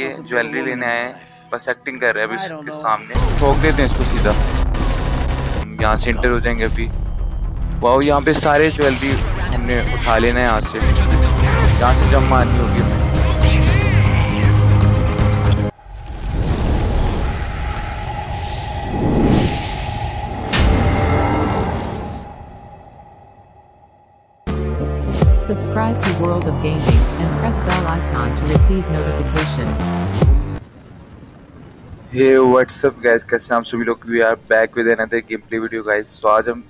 ये ज्वेलरी लेने आए हैं बस एक्टिंग कर रहे हैं अभी इसके सामने। ठोक देते हैं इसको सीधा। यहाँ से इंटर हो जाएँगे अभी। वाह यहाँ पे सारे ज्वेलरी हमने उठा लेना है यहाँ से। यहाँ से जम मारनी होगी। Subscribe to World of Gaming and press bell icon to receive notifications. Hey WhatsApp guys कैसे हैं आप सभी लोग? We are back with another game play video guys तो आज हम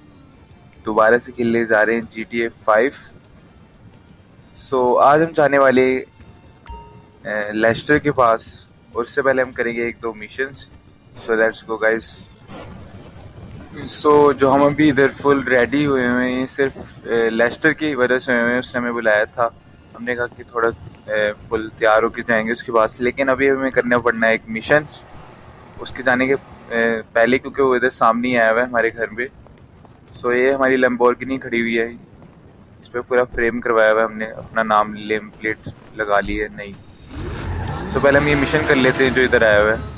दोबारा से खेलने जा रहे हैं G T A five so आज हम जाने वाले लेस्टर के पास. उससे पहले हम करेंगे एक दो missions so let's go guys so जो हम अभी इधर फुल रेडी हुए हुए हैं सिर्फ़ लेस्टर की वजह से हुए हैं, उसने हमें बुलाया था। हमने कहा कि थोड़ा फुल तैयार होकर जाएँगे उसके बाद से। लेकिन अभी हमें करना पड़ना है एक मिशन उसके जाने के पहले क्योंकि वो इधर सामने ही आया हुआ है हमारे घर में सो ये हमारी लम्बोर्गिनी खड़ी हुई है। इस पर पूरा फ्रेम करवाया हुआ है हमने। अपना नाम, लेम प्लेट लगा ली है, नहीं। तो पहले हम ये मिशन कर लेते हैं जो इधर आया हुआ है।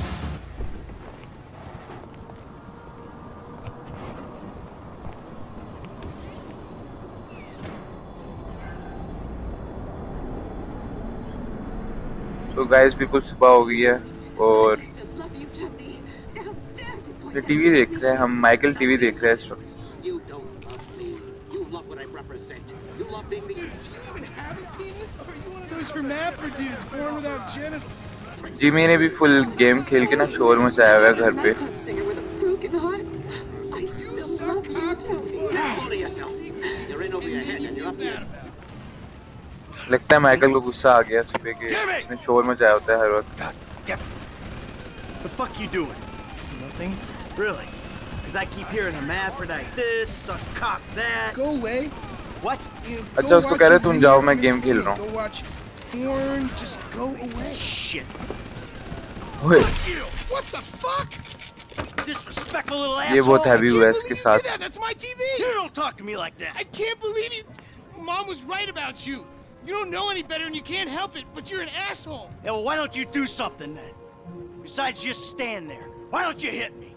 तो गाइस बिल्कुल सुबह हो गई है और टीवी देख रहे हैं हम माइकल टीवी देख रहे हैं जिमी ने भी फुल गेम खेल के ना शोर मचाया हुआ है घर पे। लगता है माइकल को गुस्सा आ गया सुबह के इसने शोर मचाया होता है हर वक्त God. The fuck you doing? Nothing. Really? Because I keep hearing hermaphrodite this, suck cock that. Go away. What? अच्छा, उसको कह रहे तुम जाओ, मैं गेम खेल रहा हूँ। Go watch porn. Just go away. Shit. ओए What the fuck? Disrespectful little ये बहुत हैवी हुआ है इसके साथ. That's my TV. You don't talk to me like that. I can't believe you. Mom was right about you. You don't know any better and you can't help it, but you're an asshole. Yeah, well, why don't you do something then? Besides just stand there. Why don't you hit me?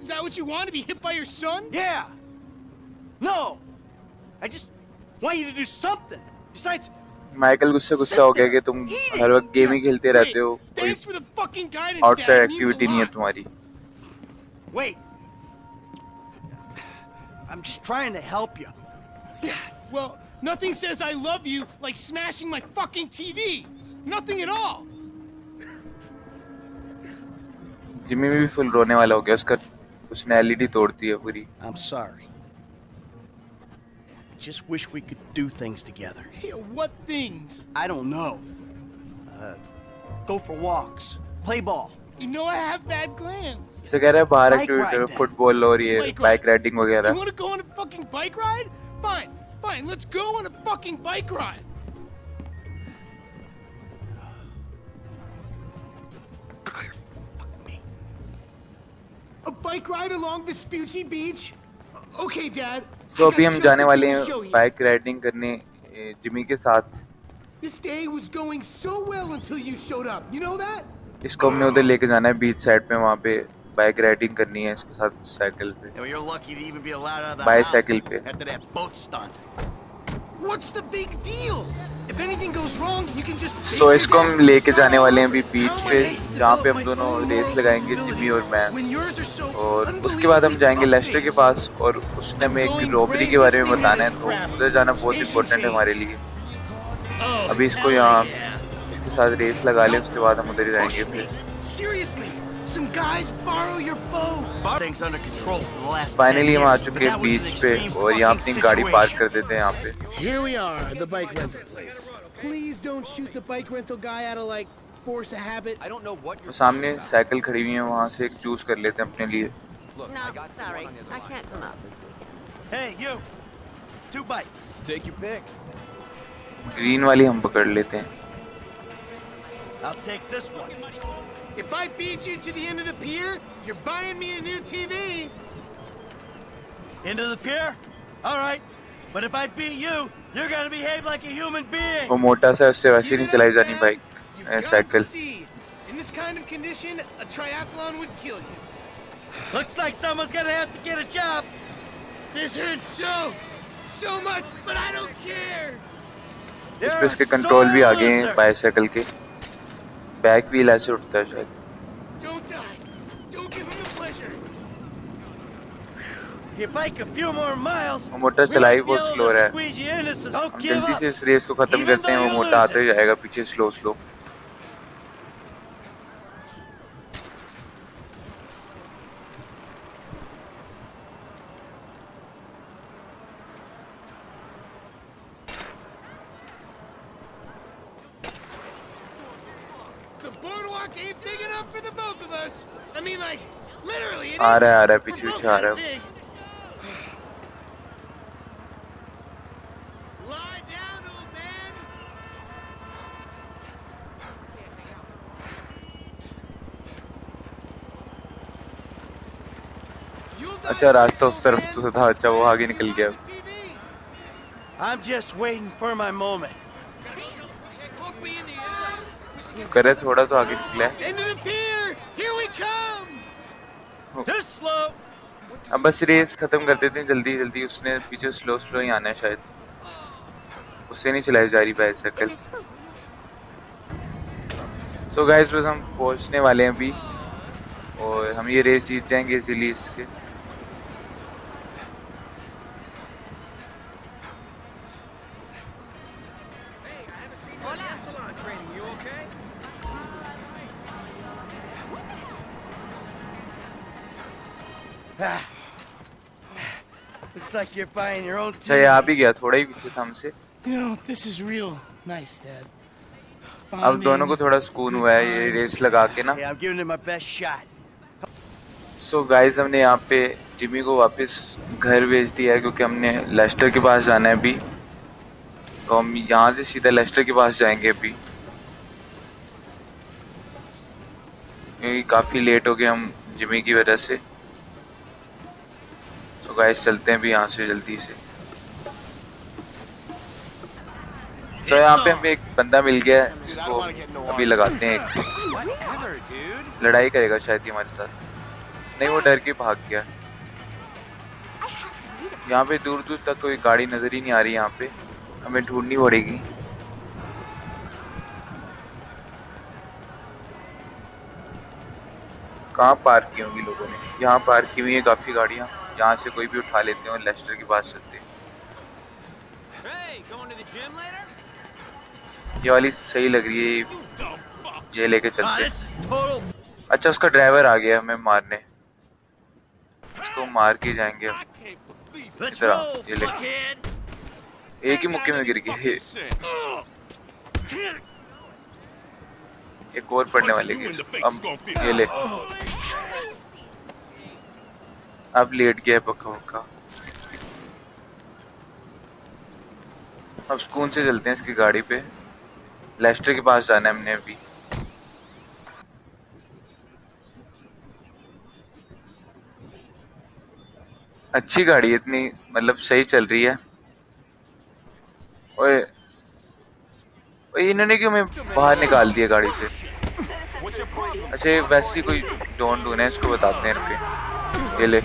Is that what you want to be hit by your son? Yeah. No. I just want you to do something. Besides, Michael गुस्से गुस्सा हो गया कि तुम हर वक्त game ही खेलते रहते हो कोई Thanks for the fucking guidance. Outside Dad. It means a activity नहीं है lot. तुम्हारी wait. I'm just trying to help you. Well, nothing says I love you like smashing my fucking TV. Nothing at all. Jimmy भी full रोने वाला हो गया उसका उसने एलईडी तोड़ दी है पूरी I'm sorry. Just wish we could do things together. Hey, what things? I don't know. Uh, go for walks, play ball. You know I have bad glands. इसे कह रहा है बाहर Bike activity ride then. Football और ये Bike bike ride. Riding You वगैरह want to go on a fucking bike ride? Fine, fine. Let's go on a fucking bike ride. A bike ride along Vespucci Beach? Okay, Dad. So I अभी got हम just जाने the वाले thing to हैं show you. Bike riding करने ए, Jimmy के साथ This day was going so well until you showed up. You know that? इसको हमने उधर लेके जाना है बीच साइड पे वहाँ पे बाइक राइडिंग करनी है इसके साथ साइकिल पे। House पे। after that. What's the big deal? If anything goes wrong, you can just. सो इसको हम लेके जाने वाले हैं अभी बीच पे जहाँ पे हम दोनों रेस लगाएँगे जिमी और मैं। और उसके बाद हम जाएँगे लेस्टर के पास और उसने हमें एक रॉबरी के बारे में बताना है तो उधर जाना बहुत इम्पोर्टेंट है हमारे लिए। अभी इसको यहाँ इसके साथ रेस लगा लें उसके बाद हम उधर ही जाएँगे फिर। Some guys borrow your boat. Things under control for the last finally 10 हम आ चुके हैं बीच पे और यहाँ अपनी गाड़ी पार्क कर देते हैं यहाँ पे Here we are, the bike rental place. Please don't shoot the bike rental guy out of like force of habit. I don't know what तो सामने साइकिल खड़ी हुई है वहाँ से एक चूज़ कर लेते हैं अपने लिए No, sorry. I can't come up. Hey, you. Two bites. Take your pick. Green वाली हम पकड़ लेते हैं I'll take this one. If I beat you to the end of the pier, you're buying me a new TV. Into the pier? All right. But if I beat you, you're gonna behave like a human being. वो मोटा सा है, उससे वैसे ही नहीं चलाई जानी bike You've A, got cycle to see, this kind of condition, a triathlon would kill you. Looks like someone's gonna have to get a job. This hurts so, so much, but I don't care. इस You're पे a इसके control भी आ sore गए हैं loser. Bicycle के back wheel ऐसे उठता है शायद। वो मोटर चला ही बहुत स्लो रहा है। जल्दी से इस रेस को खत्म करते हैं वो मोटर आते जाएगा पीछे slow slow us. I mean, like, literally. It आ रहा है आ रहा है. पीछे पीछे आ रहा है अच्छा रास्ता उस तरफ़ तो. था अच्छा वो आगे निकल गया. I'm just waiting for my moment. करे थोड़ा तो आगे निकला अब बस रेस खत्म कर देते हैं जल्दी जल्दी। उसने पीछे स्लो स्लो ही आना है शायद। उससे नहीं चलाई जा रही बाईसाइकिल सो गाइस बस हम पहुँचने वाले हैं अभी। और हम ये रेस जीत जाएँगे इजीली इससे। Ah. Looks like you're buying your own अच्छा ये आ भी गया थोड़ा ही पीछे था हमसे। You know, this is real nice, Dad. अब दोनों को थोड़ा सुकून हुआ है ये रेस लगा के ना। I'm giving it my best shot. So so guys हमने यहाँ पे जिमी को वापस घर भेज दिया है क्योंकि हमने लेस्टर के पास जाना है अभी। तो हम यहाँ से सीधा लेस्टर के पास जाएँगे अभी। क्योंकि काफ़ी लेट हो गए हम जिमी की वजह से। तो गाइस चलते हैं भी यहाँ से जल्दी से। तो यहाँ पे हमें एक बंदा मिल गया है, जिसको अभी लगाते हैं एक। लड़ाई करेगा शायद हमारे साथ। नहीं, वो डर के भाग गया। यहाँ पे दूर दूर तक कोई गाड़ी नज़र ही नहीं आ रही यहाँ पे। हमें ढूंढनी पड़ेगी। कहाँ पार्क की होंगी लोगों ने? यहाँ पार्क की हुई है काफ़ी गाड़ियाँ। यहाँ से कोई भी उठा लेते हैं और लेस्टर के पास चलते हैं? ये वाली सही लग रही है ये- लेके Ah, चलते हैं. अच्छा उसका ड्राइवर आ गया हमें मारने। उसको मार के जाएँगे इधर ये ले। एक ही मुक्के में गिर ये एक और पड़ने वाले की अब ये ले। अब लेट गया है पक्का पक्का अब सुकून से चलते हैं इसकी गाड़ी पे। लेस्टर के पास जाना है हमने अभी। अच्छी गाड़ी है इतनी मतलब सही चल रही है। ओए ओए इन्होंने क्यों मैं बाहर निकाल दिया गाड़ी से? अच्छा वैसे कोई डोंट डून है इसको बताते हैं रुके ये ले।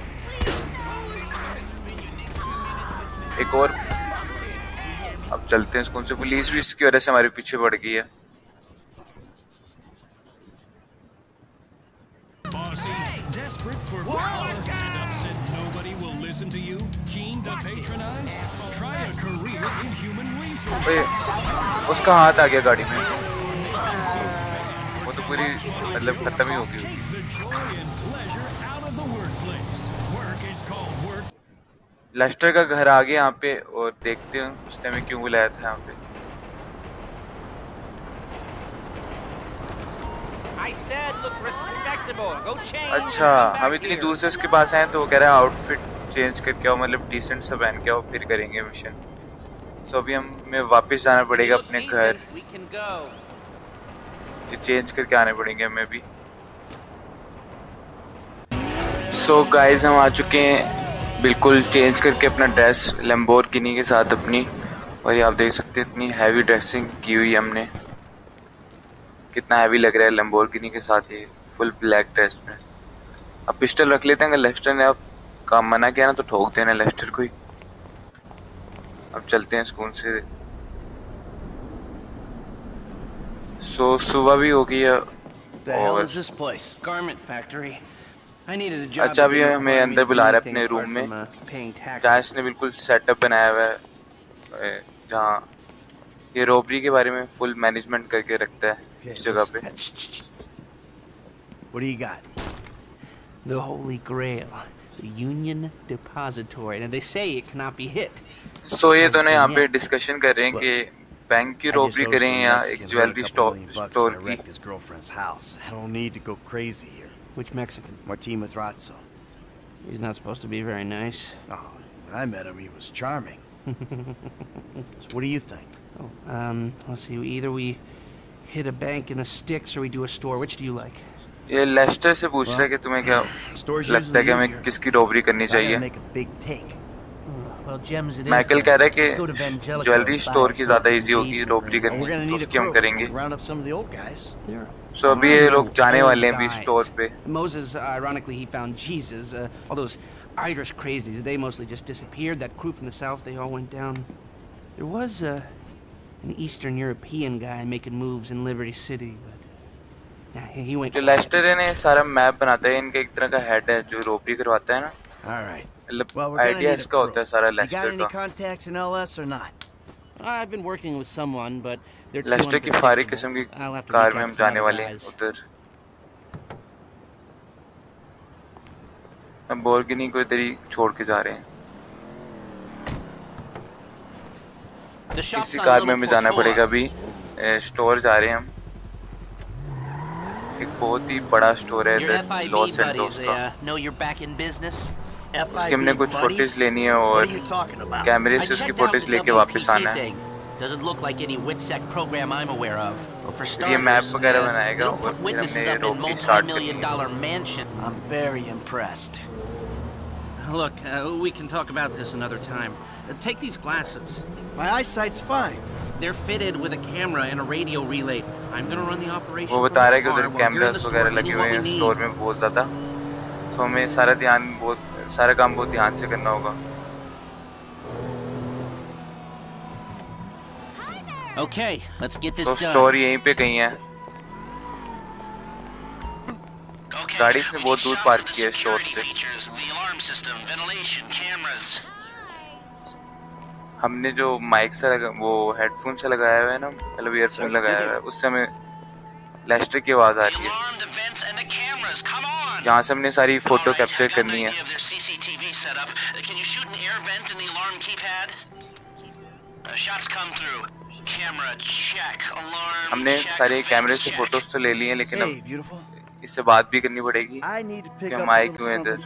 एक और। अब चलते हैं स्कूल से। पुलिस भी इसकी वजह से हमारे पीछे बढ़ गई है। उसका हाथ आ गया गाड़ी में। वो तो पूरी मतलब खत्म ही हो गई लेस्टर का घर आ गया यहाँ पे और देखते हैं उसने हमें क्यों बुलाया था यहाँ पे. अच्छा हम इतनी दूर से उसके पास आए तो वो कह रहा है आउटफिट चेंज करके आओ मतलब डिसेंट सा पहन के आओ फिर करेंगे मिशन सो अभी हमें वापस जाना पड़ेगा अपने घर. ये चेंज करके आने पड़ेंगे हमें भी सो so गाइस हम आ चुके हैं बिल्कुल चेंज करके अपना ड्रेस लैम्बोर्गिनी के साथ अपनी और ये आप देख सकते हैं इतनी हैवी ड्रेसिंग की हुई है हमने। कितना हैवी लग रहा है लैम्बोर्गिनी के साथ ये फुल ब्लैक ड्रेस में। अब पिस्टल रख लेते हैं अगर लेस्टर ने अब काम मना किया ना तो ठोक देना लेफ्टर को ही। अब चलते हैं स्कूल से। सो सुबह भी हो गई है अच्छा अभी हमें अंदर बुला रहे अपने रूम में। जहाँ इसने बिल्कुल सेटअप बनाया हुआ है जहाँ ये रोबरी के बारे में फुल मैनेजमेंट करके रखता है इस जगह पे। What ये दोनों यहाँ पे डिस्कशन कर रहे हैं कि बैंक की रोबरी करें या एक ज्वेलरी स्टोर की। wrecked his girlfriend's house. I don't need to go crazy here. Which Mexican? Martin Madrazo. He's not supposed to be very nice. Oh, when I met him, he was charming. so what do you think? Oh, um, let's see. Either we hit a bank in the sticks or we do a store. Which do you like? ये Lester से पूछ रहा है कि तुम्हें क्या Store's लगता है कि usually हमें easier. किसकी रॉबरी करनी I gotta चाहिए make a big take. Well, gems it is. Michael then. कह रहा है Let's go to कि Vangelico jewellery and buy store की ज्यादा something इजी होगी deep robbery and- Well, we're करनी gonna तो need a उसकी हम crew. करेंगे सो अभी ये लोग जाने वाले हैं भी स्टोर पे Moses, uh, ironically, he found Jesus. Uh, all those Irish crazies, they mostly just disappeared. That crew from the south, they all went down. There was uh, an Eastern European guy making moves in Liberty City, but. जो Lester है ना सारा map बनाता है इनका एक तरह का हेड है जो रॉबरी करवाता है ना All right. मतलब आइडिया इसका होता है सारा लेस्टर का I've been working with someone, but they're too Lester की फारी किस्म की कार में हम जाने वाले हैं. उधर हम बोर्गिनी को इधर ही छोड़ के जा रहे हैं इसी कार में हमें जाना. पड़ेगा अभी स्टोर जा रहे हैं हम एक बहुत ही बड़ा स्टोर है इधर लॉस they का uh? उसकी हमने कुछ फुटेज लेनी है और? कैमरे से उसकी फुटेज लेके वापस आना है. Doesn't look like any WITSEC program I'm aware of. Well, for ये मैप starters, वगैरह uh, बनाएगा और फिर witnesses हमने up in स्टार्ट करनी multi-million dollar mansion. I'm very impressed. Look, uh, we can talk about this another time. Uh, take these glasses. My eyesight's fine. They're fitted with a camera and a radio relay. I'm gonna run the operation. वो बता रहा है कि उधर cameras वगैरह लगे हुए हैं स्टोर में बहुत ज़्यादा तो हमें सारा ध्यान बहुत सारा काम बहुत ध्यान से करना होगा। Okay, let's get this तो done. स्टोर यहीं पे कहीं है। गाड़ी इसने बहुत दूर पार्क किया है स्टोर से। हमने जो माइक से लगा वो हेडफोन से लगाया हुआ है ना मतलब ईयरफोन लगाया हुआ है उससे हमें लेस्टर की आवाज़ आ रही है। यहाँ से हमने सारी फ़ोटो कैप्चर करनी है। हमने सारे कैमरे से फ़ोटोज़ तो ले ली हैं लेकिन अब इससे बात भी करनी पड़ेगी इधर।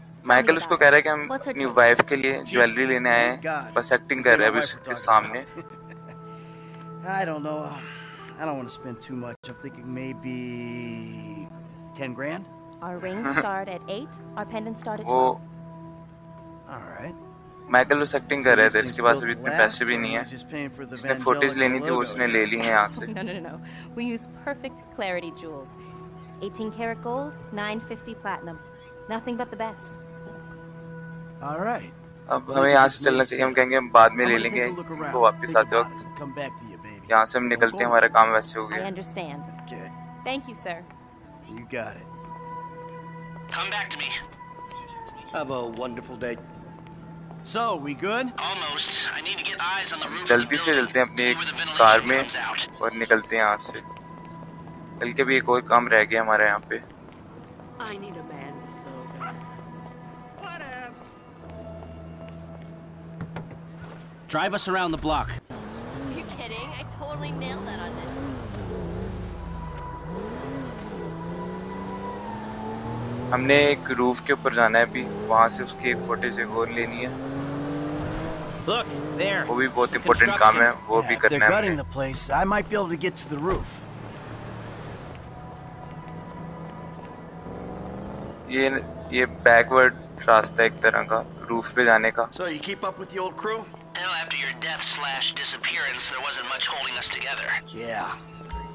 माइकल उसको कह रहा है कि हम अपनी वाइफ के लिए ज्वेलरी लेने आए हैं बस एक्टिंग कर रहे हैं उसके सामने। I don't know I don't want to spend too much I am thinking maybe 10 grand our ring start at 8 our pendant start at 12 alright Michael उस एक्टिंग कर रहे थे इसके पास अभी इतने पैसे भी नहीं है। इसने फोटेज लेनी थी उसने ले ली है यहाँ से। We use perfect clarity jewels 18 carat gold 950 platinum Nothing but the best. अब हमें यहाँ से चलना चाहिए हम कहेंगे बाद में ले लेंगे तो वापस आते वक्त। यहाँ से हम निकलते हैं हमारा काम वैसे हो गया। जल्दी से चलते हैं अपनी कार में और निकलते हैं यहाँ से। कल के भी एक और काम रह गया हमारे यहाँ पे। Drive us around the block. Are you kidding? I totally nailed that on it. हमने एक रूफ के ऊपर जाना है अभी वहाँ से उसकी एक फुटेज एक और लेनी है Look, there. वो भी बहुत इम्पोर्टेंट काम है वो Yeah, भी if they're करना है gutting हमने the place, I might be able to get to the roof. ये ये बैकवर्ड रास्ता है एक तरह का रूफ पे जाने का So, you keep up with the old crew? Well, after your death slash disappearance, there wasn't much holding us together. Yeah.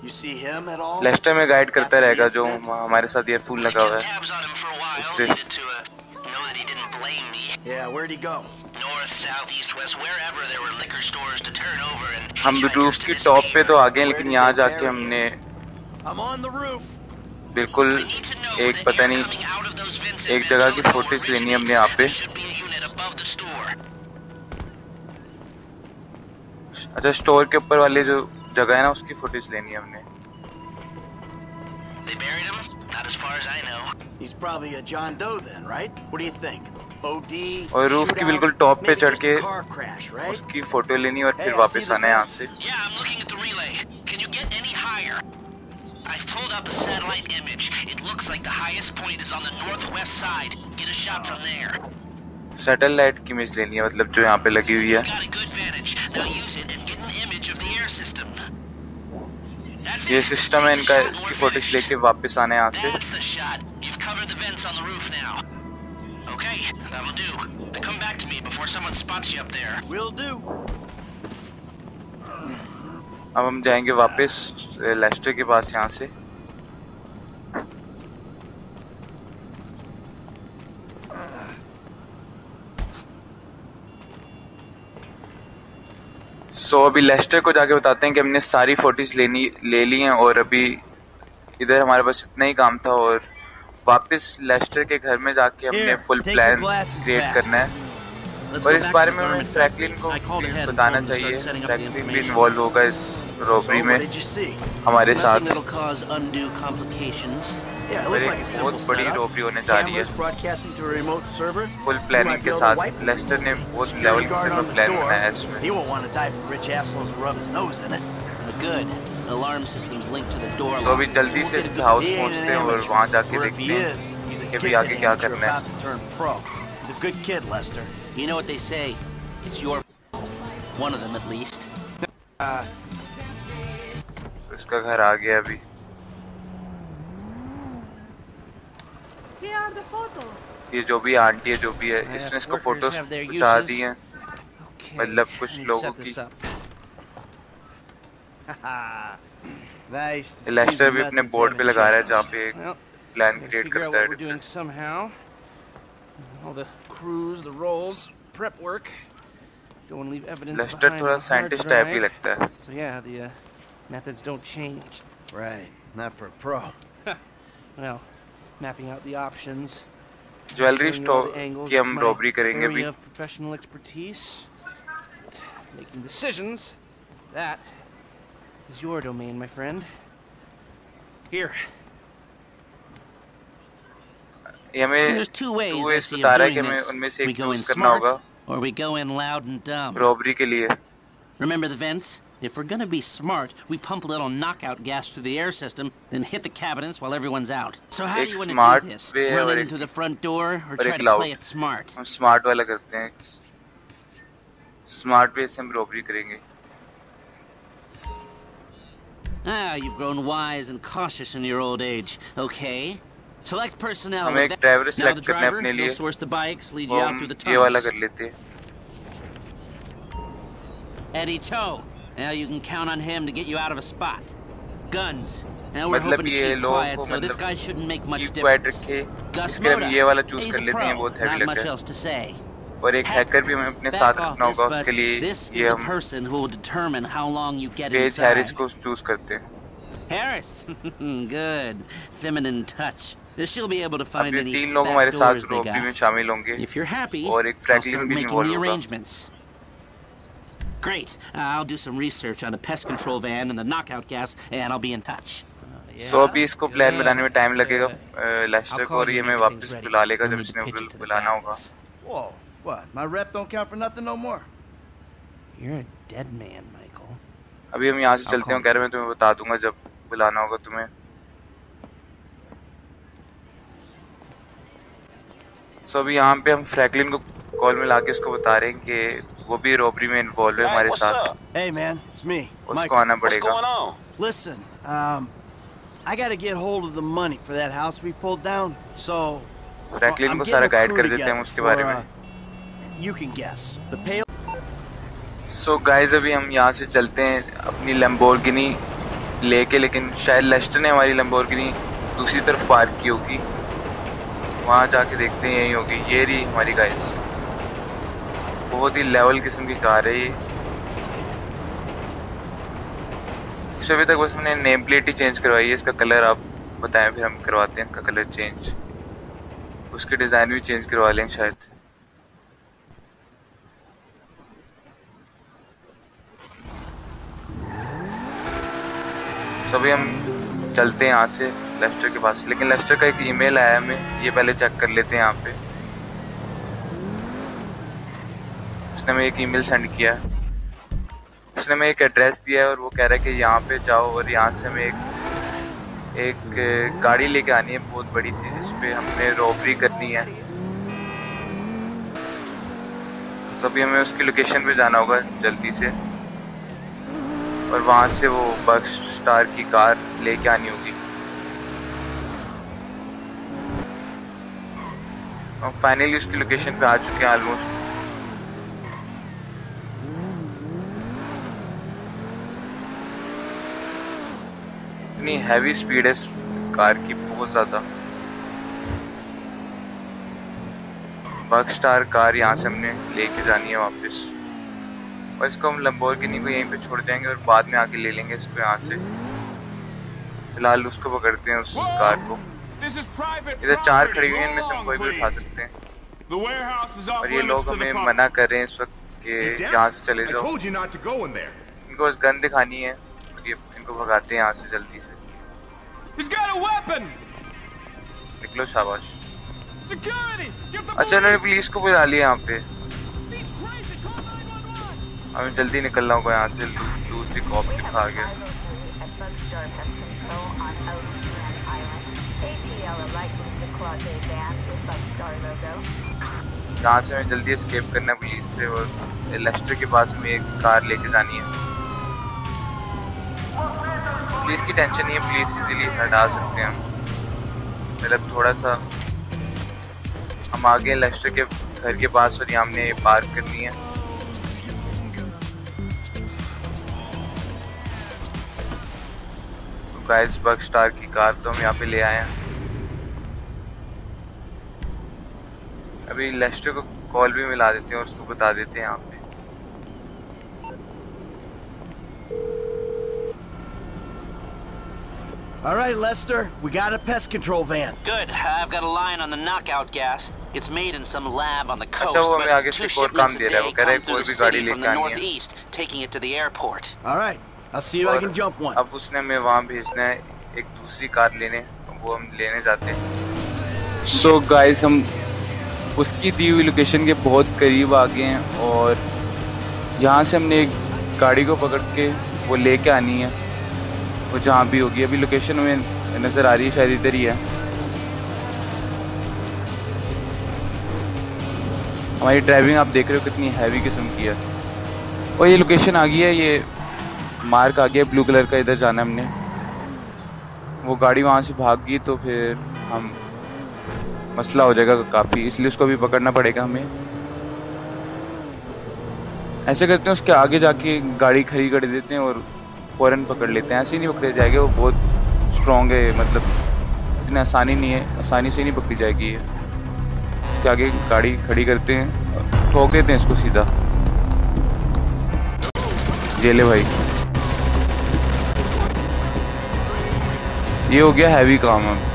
You see him at all? Lester में गाइड करता रहेगा जो हमारे साथ ईयरफोन लगा हुआ है uh, know me. Yeah, where'd he go? North, south, east, west, wherever there were liquor stores to turn over and हम रूफ की टॉप पे तो आ गए लेकिन यहाँ जाके हमने I'm on the roof. बिल्कुल एक पता नहीं एक जगह की फोटेज लेनी है हमने यहाँ पे अच्छा स्टोर के ऊपर वाले जो जगह है ना उसकी फुटेज लेनी है हमने They buried him? Not as far as I know. He's probably a John Doe then, right? What do you think? OD. और रूफ की बिल्कुल टॉप पे चढ़ के? उसकी फ़ोटो लेनी और फिर वापस आना है यहाँ से Yeah, I'm looking at the relay. Can you get any higher? I've pulled up a satellite image. It looks like the highest point is on the northwest side. Get a shot from there. Satellite की image लेनी है मतलब जो यहाँ पे लगी हुई है। ये सिस्टम है इनका इसकी फ़ोटोज़ लेके वापस आने यहाँ से। अब हम जाएँगे वापस लेस्टर के पास यहाँ से। सो so, अभी लेस्टर को जाके बताते हैं कि हमने सारी फ़ोटोज़ लेनी ले ली हैं और अभी इधर हमारे पास इतना ही काम था और वापस लेस्टर के घर में जाके हमने फुल प्लान क्रिएट करना है। और इस बारे में हमें फ्रैंकलिन को बताना चाहिए। फ्रैंकलिन भी इन्वॉल्व होगा इस रॉबरी में? हमारे साथ। बहुत बड़ी. रोबरी होने जा रही है. फुल प्लानिंग के साथ. लेस्टर ने बहुत लेवल का the प्लान. बनाया है इसमें तो. अभी जल्दी से इसके हाउस पहुँचते हैं और. वहाँ जाके देखते हैं कि अभी kid आगे क्या करना है about to turn pro. He's a good kid, Lester. You know what they say. It's your one of them at least. तो इसका घर आ गया अभी Here are the photos. ये जो भी आंटी है जो भी है इसने इसको फ़ोटोज़ पहुँचा दी हैं मतलब कुछ लोगों की लेस्टर भी अपने बोर्ड पे लगा रहा है जहाँ पे एक प्लान क्रिएट करता है. All the crews, the rolls, prep work. Don't want to leave evidence Lester behind थोड़ा साइंटिस्ट टाइप ही लगता है So yeah, the uh, methods don't change. Right. Not for a pro. Well, mapping out the options. Jewellery showing you all store the angles, की it's हम my robbery करेंगे अभी area of professional expertise. Making decisions. That is your domain, my friend. Here. ये हमें There's two ways two I ways see of बता रहा है कि doing हमें this. उनमें से We एक go in चूज़ करना smart, होगा or we go in loud and dumb. Robbery के लिए Remember the vents? If we're gonna be smart, we pump a little knockout gas through the air system, then hit the cabinets while everyone's out. So how do एक you want smart to do this? way है Run और in एक- through the front door, or और try एक to loud. play it smart? हम smart वाला करते हैं स्मार्ट वे से हम रॉबरी करेंगे Ah, you've grown wise and cautious in your old age. Okay. Select personnel. हमें with एक that- driver now the select करना है driver, अपने he'll लिए source the bikes, lead वो you out हम through the ये वाला tunnels. कर लेते हैं Eddie Toe. Now you can count on him to get you out of a spot. Guns. Now we're मतलब hoping to ये keep लोगों quiet, को so this मतलब guy shouldn't make much keep quiet difference. रखे Gus इसके लिए हम Moda. ये वाला चूज He's कर a लेते हैं pro. बहुत हैवी Not लग much रहा else to say. है और एक हैकर भी हमें अपने Back साथ रखना office, होगा but उसके लिए this is ये the हम person who will determine how long you get Paige Harris inside. को चूज करते हैं Harris. Good. Feminine touch. She'll be able to अब find ये any तीन लोग back हमारे साथ doors they रॉबरी में got. शामिल होंगे If you're happy, और एक I'll फ्रैंकलिन start भी making इन्वॉल्व the होगा arrangements. Great. I'll do some research on the pest control van and the knockout gas, and I'll be in touch. सो अभी इसको plan बनाने में टाइम लगेगा Lester को और ये हमें वापस बुला लेगा जब इसने बुल- बुलाना होगा Whoa. What? My rep don't count for nothing no more. You're a dead man, Michael. अभी हम यहाँ से चलते हैं कह रहे मैं तुम्हें बता दूंगा जब बुलाना होगा तुम्हें सो अभी यहाँ पे हम फ्रैंकलिन को कॉल में लाके उसको बता रहे हैं कि वो भी रॉबरी में इन्वॉल्व है हमारे साथ Hey, man, it's me. उसको आना पड़ेगा Listen, um, I got to get hold of the money for that house we pulled down. So, Franklin I'm को सारा a गाइड crew कर देते हैं उसके बारे में uh, You can guess. The pale. So guys अभी हम यहाँ से चलते हैं अपनी लैम्बोर्गिनी लेके लेकिन शायद लेस्टर ने हमारी लैम्बोर्गिनी दूसरी तरफ़ पार्क की होगी वहाँ जाके देखते हैं यही होगी ये रही हमारी गाइस बहुत ही लेवल किस्म की कार है ये। अभी तक बस मैंने नेम प्लेट ही चेंज करवाई है, इसका कलर आप बताएँ, फिर हम करवाते हैं, इसका कलर चेंज उसके डिज़ाइन भी चेंज करवा लेंगे शायद। तो अभी हम चलते हैं यहाँ से, लेस्टर के पास। लेकिन लेस्टर का एक ईमेल आया हमें, ये पहले चेक कर लेते हैं यहाँ पे। उसने हमें एक ईमेल सेंड किया। है उसने हमें एक एड्रेस दिया है और वो कह रहा है कि यहाँ पे जाओ और यहाँ से हमें एक एक गाड़ी लेके आनी है बहुत बड़ी सी जिसपे हमने रॉबरी करनी है। तो अभी हमें उसकी लोकेशन पे जाना होगा जल्दी से। और वहाँ से वो बक्स स्टार की कार लेके आनी होगी। फाइनली उसकी लोकेशन पे आ चुके हैं ऑलमोस्ट इतनी हैवी स्पीड है कार की बहुत ज़्यादा। बग स्टार कार यहाँ से हमने लेके जानी है वापस। और इसको हम लंबोर्गिनी को यहीं पे छोड़ जाएँगे और बाद में आके ले लेंगे इसको यहाँ से। फ़िलहाल उसको पकड़ते हैं उस कार को। इधर चार खड़ी हुई हैं इनमें से हम कोई भी उठा सकते हैं। और ये लोग हमें मना कर रहे हैं इस वक्त कि यहाँ से चले जाओ। इनको बस गन दिखानी है। ये इनको भगाते हैं यहाँ से जल्दी से। निकलो शाबाश। अच्छा उन्होंने पुलिस को बुला लिया यहाँ पे। हमें जल्दी निकलना होगा यहाँ से दूसरी कॉप आ गया यहाँ से हमें जल्दी escape करना है पुलिस से और लेस्टर के पास में एक कार लेके जानी है। पुलिस की टेंशन नहीं है पुलिस इजीली हटा सकते हैं हम। मतलब थोड़ा सा हम आगे लेस्टर के घर के पास और यहाँ हमने पार्क करनी है। तो गाइस बग स्टार की कार तो हम यहाँ पे ले आए हैं। अभी लेस्टर को कॉल भी मिला देते हैं और उसको बता देते हैं यहाँ पे। All right, Lester, we got a pest control van. Good. I've got a line on the knockout gas. It's made in some lab on the coast, अच्छा वो हमें आगे but से two एक और काम shipments a दे रहा है day वो कह रहा है come through कोई the भी गाड़ी city from लेके the आनी है northeast, taking it to the airport. All right, I'll see if I can jump one. अब उसने हमें वहाँ भेजना है एक दूसरी कार लेने वो हम लेने जाते हैं सो so गाइस हम उसकी दी हुई लोकेशन के बहुत करीब आ गए हैं और यहाँ से हमने एक गाड़ी को पकड़ के वो लेके आनी है वो जहाँ भी होगी। अभी लोकेशन में नज़र आ रही है, शायद इधर ही है। हमारी ड्राइविंग आप देख रहे हो कितनी हैवी किस्म की है। और ये लोकेशन आ गई है, ये मार्क आ गया ब्लू कलर का, इधर जाना हमने। वो गाड़ी वहाँ से भाग गई तो फिर हम मसला हो जाएगा काफ़ी, इसलिए उसको भी पकड़ना पड़ेगा हमें। ऐसे करते हैं, उसके आगे जाके गाड़ी खड़ी कर देते हैं और फ़ौरन पकड़ लेते हैं। ऐसे ही नहीं पकड़े जाएगा, वो बहुत स्ट्रॉन्ग है मतलब इतनी आसानी नहीं है, आसानी से नहीं पकड़ी जाएगी ये। उसके आगे गाड़ी खड़ी करते हैं, ठोक देते हैं इसको सीधा। ये ले भाई। ये हो गया हैवी काम अब।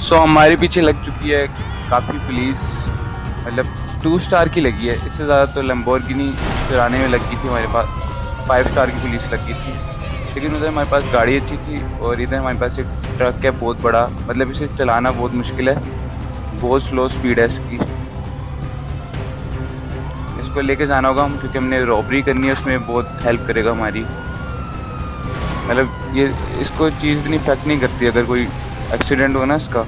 सो हमारे पीछे लग चुकी है काफ़ी पुलिस मतलब टू स्टार की लगी है। इससे ज़्यादा तो लम्बोर्गिनी चलाने में लगी थी हमारे पास। फाइव स्टार की पुलिस लगी थी। लेकिन उधर हमारे पास गाड़ी अच्छी थी और इधर हमारे पास एक ट्रक है बहुत बड़ा। मतलब इसे चलाना बहुत मुश्किल है। बहुत स्लो स्पीड है इसकी। इसको लेके जाना होगा हम क्योंकि हमने रॉबरी करनी है, उसमें बहुत हेल्प करेगा हमारी। मतलब ये, इसको चीज़ इतनी इफ़ेक्ट नहीं करती अगर कोई एक्सीडेंट हो ना इसका।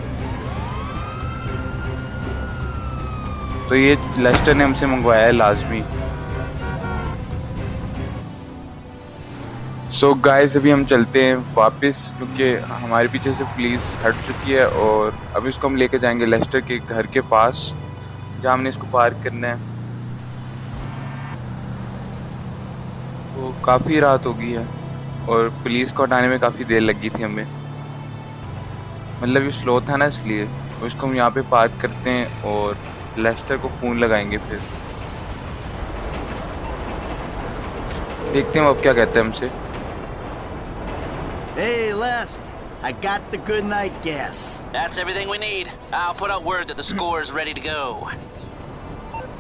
तो ये लेस्टर ने हमसे मंगवाया है लाजमी। सो so गाइस अभी हम चलते हैं वापस, क्योंकि हमारे पीछे से पुलिस हट चुकी है और अभी इसको हम लेके जाएँगे लेस्टर के घर के पास, जहाँ हमने इसको पार्क करना है। तो काफ़ी रात हो गई है और पुलिस को हटाने में काफ़ी देर लगी थी हमें। मतलब ये स्लो था ना इसलिए इसको हम यहाँ पे पार्क करते हैं और लेस्टर को फ़ोन लगाएँगे फिर देखते हैं अब क्या कहते हैं हमसे Hey, Lest. I got the good night gas. That's everything we need. I'll put out word that the score is ready to go.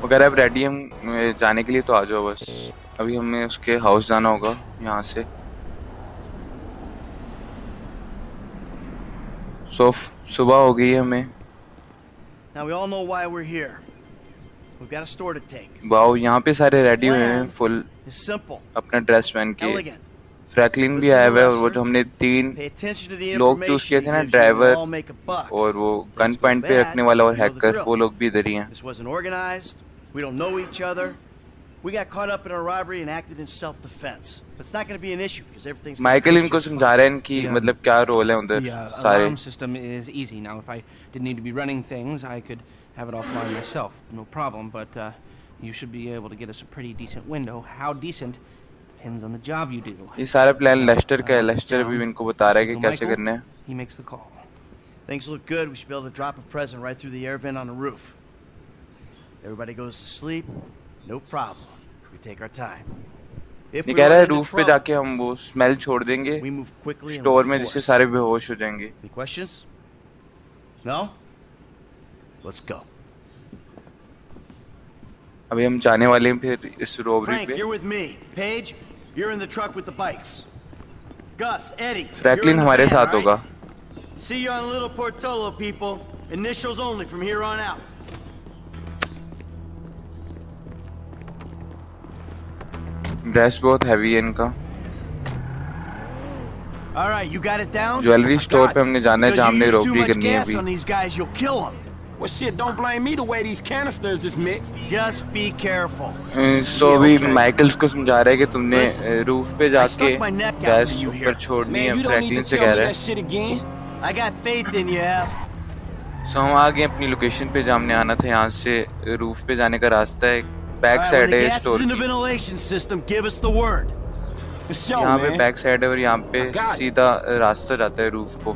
अगर आप रेडी हम जाने के लिए तो आ जाओ बस अभी हमें उसके हाउस जाना होगा यहाँ से सो सुबह हो गई है हमें Now we all know why we're here. We've got a store to take. Wow, यहाँ पे सारे रेडी हुए हैं फुल It's simple, अपना ड्रेस पहन के Franklin फ्रैकलिन भी आया हुआ है और वो जो हमने तीन लोग चूज़ किए थे ना driver ड्राइवर. और वो गन पॉइंट पे रखने वाला और हैकर वो लोग भी इधर ही हैं This wasn't organized. We don't know each other. We got caught up in a robbery and acted in self-defense. But it's not going to be an issue because everything's. gonna Michael be इनको just समझा रहे हैं कि Yeah. मतलब क्या role है उधर The uh, सारे alarm system is easy. Now, if I didn't need to be running things, I could have it offline myself. No problem. But uh, you should be able to get us a pretty decent window. How decent depends on the job you do. ये सारा plan Lester का है Lester भी इनको बता रहा है कि So कैसे Michael, करना है He makes the call. Things look good. We should be able to drop a present right through the air vent on the roof. Everybody goes to sleep. No problem we take our time ये कह रहा है roof पे जाके हम वो smell छोड़ देंगे स्टोर में जिससे सारे बेहोश हो जाएँगे। अभी हम जाने वाले हैं फिर इस रोबरी पे। फ्रैंकलिन हमारे साथ होगा। ड्रेस बहुत हैवी है इनका? ज्वेलरी स्टोर पे हमने जाना है जहाँ हमने much करनी है अभी. Well, shit, don't blame me the way these canisters is mixed. Just be careful. सो अभी माइकल्स को समझा रहा है कि तुमने रूफ पे जाके गैस ऊपर. छोड़नी है फ्रैंकलिन से कह रहा है. I got faith in you, F. सो हम आ गए अपनी लोकेशन पे जहाँ हमने आना था यहाँ से रूफ पे जाने का रास्ता है बैक साइड है स्टोर यहाँ पे बैक साइड है और यहाँ पे सीधा रास्ता जाता है रूफ को।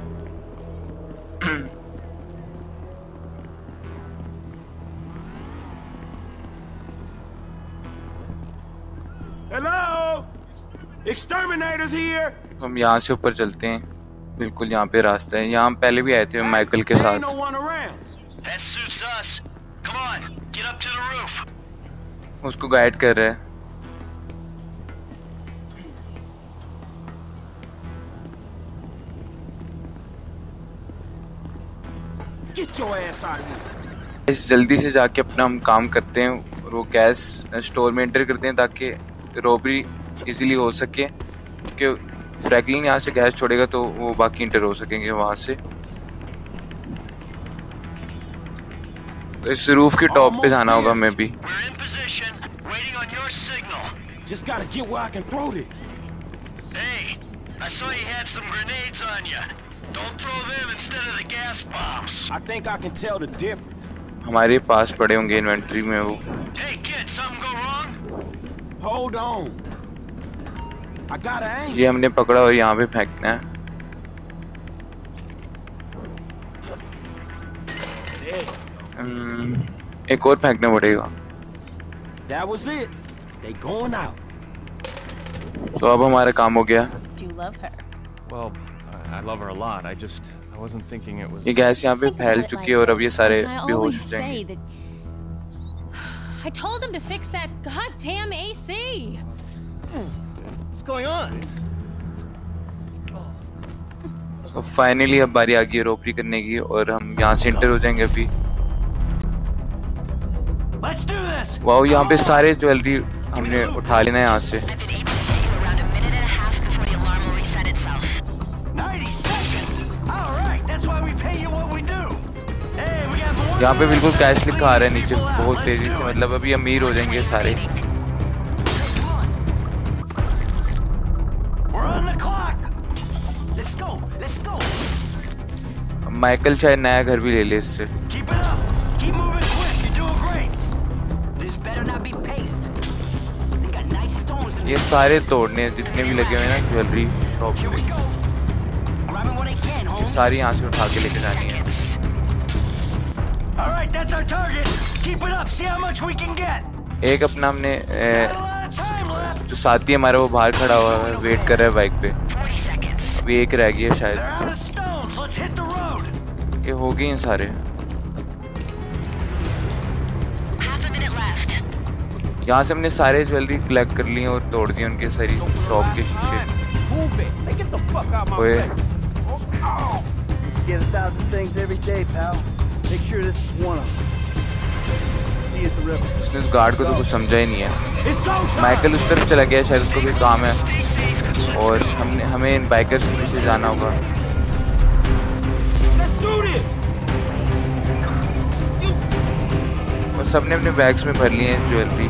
हेलो एक्सटर्मिनेटर्स हियर हम यहाँ से ऊपर चलते हैं। बिल्कुल यहाँ पे रास्ता है। यहाँ पहले भी आए थे माइकल के साथ। उसको गाइड कर रहा है। जल्दी से जाके अपना हम काम करते हैं और वो गैस स्टोर में एंटर करते हैं ताकि रोबरी इजीली हो सके। कि फ्रैंकलिन यहाँ से गैस छोड़ेगा तो वो बाकी इंटर हो सकेंगे वहाँ से। तो इस रूफ के टॉप पे जाना होगा हमें भी। your signal. Just gotta get where I can throw this. Hey, I saw you had some grenades on you. Don't throw them instead of the gas bombs. I think I can tell the difference. हमारे पास पड़े होंगे inventory में वो Hey, kid, something go wrong? Hold on. I gotta aim. ये हमने पकड़ा और यहाँ पे फेंकना है There. हम्म, एक और फेंकना पड़ेगा That was it. They going out. तो अब हमारा काम हो गया Do you love her? Well, I, love her a lot. I just I wasn't thinking it was. ये गैस यहाँ पे फैल चुकी है और अब ये सारे बेहोश हो जाएँगे. I told him to fix that goddamn AC. What's going on? तो फाइनली अब बारी आ गई है रोबरी करने की और हम यहाँ से इंटर हो जाएँगे अभी Let's do this. वाओ यहाँ पे सारे ज्वेलरी हमने उठा लेना यहाँ से। यहाँ पे बिल्कुल कैश लिखा आ रहा है नीचे बहुत तेज़ी से मतलब अभी अमीर हो जाएँगे सारे। माइकल शायद नया घर भी ले ले इससे। ये सारे तोड़ने हैं जितने भी लगे हुए हैं ना ज्वेलरी शॉप ये सारी यहाँ से उठा के लेके जानी है। एक अपना हमने जो साथी हमारा वो बाहर खड़ा हुआ है वेट कर रहा है बाइक पे। अभी एक रह गई है शायद। ये हो गए हैं सारे। यहाँ से हमने सारे ज्वेलरी कलेक्ट कर लिए और तोड़ दिए उनके सारी शॉप के शीशे। ओए। Get a thousand things every day, pal. Make sure this is one of them. See you at the river. उसने उस गार्ड को तो कुछ समझा ही नहीं है। माइकल उस तरफ़ चला गया शायद उसको कोई काम है। और हमने हमें इन बाइकर्स के पीछे जाना होगा। और सबने अपने बैग्स में भर लिए हैं ज्वेलरी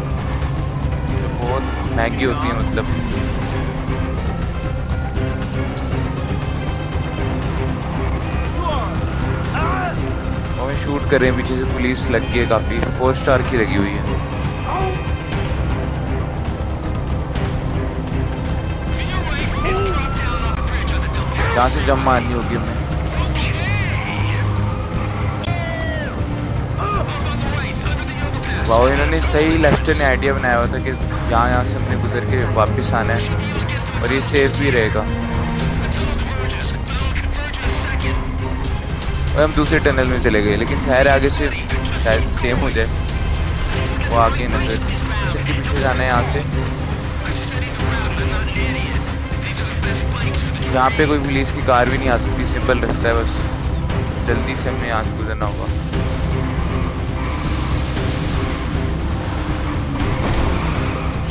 बहुत महँगी होती है मतलब। और शूट कर रहे हैं, पीछे से पुलिस लग गई है काफ़ी। फोर स्टार की लगी हुई है। यहाँ से जम मारनी होगी हमें। इन्होंने सही लेस्टर ने आइडिया बनाया हुआ था कि यहाँ यहाँ से हमने गुजर के वापस आना है और ये सेफ़ भी रहेगा। और हम दूसरे टनल में चले गए, लेकिन खैर आगे से शायद सेम हो जाए। वो आगे नज़र सबके पीछे जाना है यहाँ से। यहाँ पे कोई पुलिस की कार भी नहीं आ सकती सिंपल रास्ता है बस। जल्दी से हमें यहाँ से गुजरना होगा।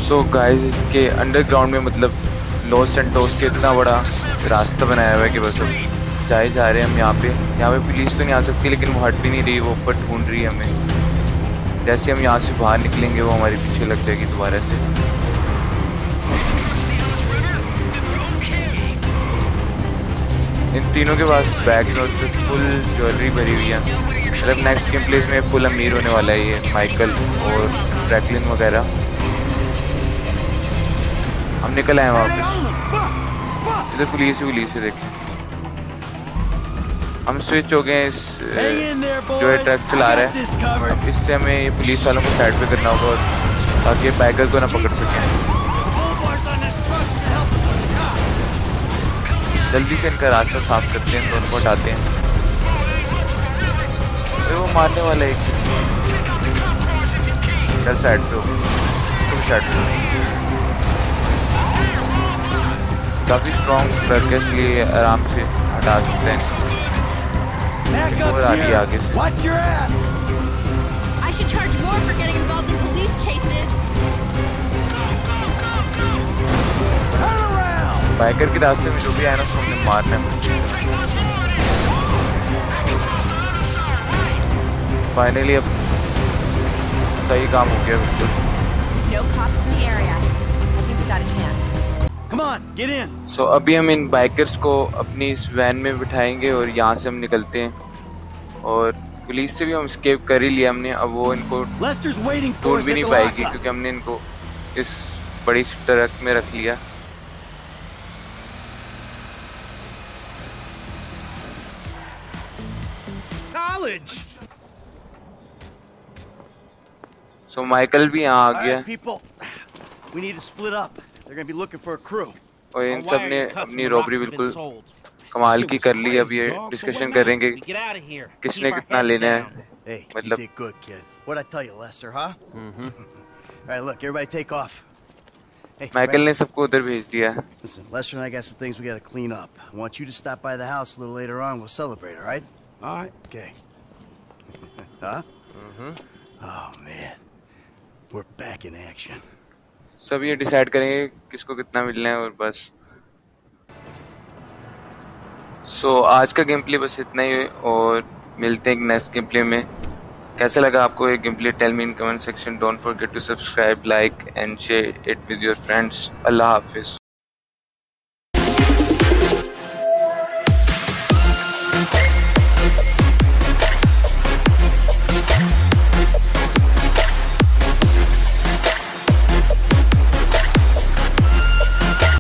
सो so गाइस इसके अंडरग्राउंड में मतलब लॉस सेंटोस के इतना बड़ा रास्ता बनाया हुआ है कि बस अब जाए जा रहे हैं हम यहाँ पे। यहाँ पे पुलिस तो नहीं आ सकती, लेकिन वो हट भी नहीं रही, वो ऊपर ढूंढ रही है हमें। जैसे हम यहाँ से बाहर निकलेंगे, वो हमारे पीछे लग जाएगी दोबारा से। इन तीनों के पास बैग्स और फुल ज्वेलरी भरी हुई है। मतलब नेक्स्ट गेम प्लेस में फुल अमीर होने वाला है ये माइकल और फ्रैकलिन वगैरह। हम निकल आए वापस। इधर पुलिस ही पुलिस है देखें। हम स्विच हो गए इस जो है ट्रक चला रहा है। इससे हमें ये पुलिस वालों को साइड पे करना होगा ताकि बाइकर को ना पकड़ सकें। जल्दी से इनका रास्ता साफ़ करते हैं दोनों को हटाते हैं। अरे वो मारने वाला एक साइड पे तुम साइड पे काफ़ी स्ट्रॉन्ग ट्रक है इसलिए आराम से हटा सकते हैं। और आ रही आगे से. बाइकर के रास्ते में जो भी आया ना उसको हमने मारना है। फाइनली अब सही काम हो गया बिल्कुल। No सो so, अभी हम इन बाइकर्स को अपनी इस वैन में बिठाएँगे और यहाँ से हम निकलते हैं। और पुलिस से भी हम स्केप कर ही लिया हमने। अब वो इनको us भी नहीं पाएगी क्योंकि हमने इनको इस बड़ी ट्रक में रख लिया. सो so, माइकल भी यहाँ आ गया। right, people. We need to split up. They're gonna be looking for a crew. और इन सब ने अपनी रॉबरी बिल्कुल कमाल की कर ली अब ये डिस्कशन करेंगे किसने कितना लेना है Hey, you मतलब did good, kid. What'd I tell you, Lester, huh? Mm-hmm. All right, look, everybody take off. Hey, Michael ने Frank, सबको उधर भेज दिया है Listen, Lester and I got some things we gotta clean up. I want you to stop by the house a little later on. We'll celebrate, all right? All right. Okay. huh? Mm-hmm. Oh, man. We're back in action. सब ये decide करेंगे किसको कितना मिलना है और बस। सो so, आज का गेम प्ले बस इतना ही और मिलते हैं नेक्स्ट गेम प्ले में। कैसा लगा आपको ये game play tell me in comment section don't forget to subscribe like and share it with your friends अल्लाह हाफिज़।